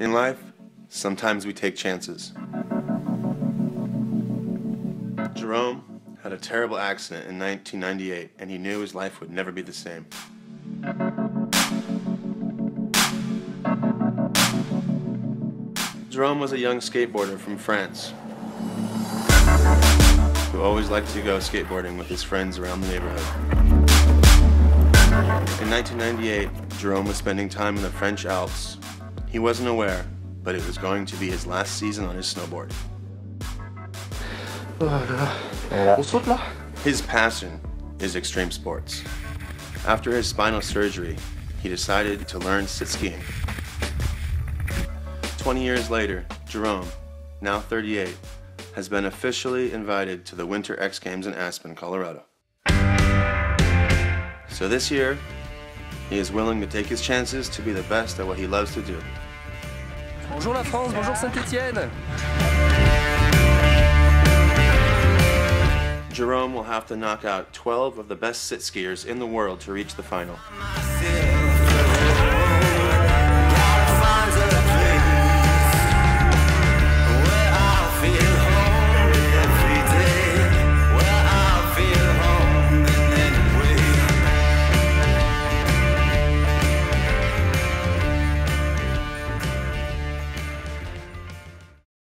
In life, sometimes we take chances. Jerome had a terrible accident in 1998 and he knew his life would never be the same. Jerome was a young skateboarder from France who always liked to go skateboarding with his friends around the neighborhood. In 1998, Jerome was spending time in the French Alps. He wasn't aware, but it was going to be his last season on his snowboard. On saute là His passion is extreme sports. After his spinal surgery, he decided to learn sit skiing. 20 years later, Jerome, now 38, has been officially invited to the Winter X Games in Aspen, Colorado. So this year, he is willing to take his chances to be the best at what he loves to do. Bonjour la France, bonjour Saint-Étienne. Jerome will have to knock out 12 of the best sit skiers in the world to reach the final.